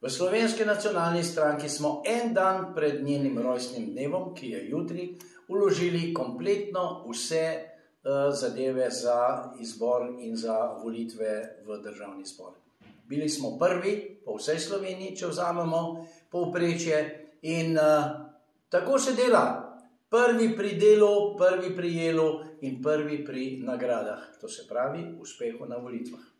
V slovenski nacionalni stranki smo en dan pred njenim rojstnim dnevom, ki je jutri, uložili kompletno vse uh, zadeve za izbor in za volitve v državni zbor. Bili smo prvi po vsej Sloveniji, če vzamemo povprečje, in uh, tako se dela. Prvi pri delu, prvi pri jelu in prvi pri nagradah, to se pravi, uspehu na volitvah.